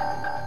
you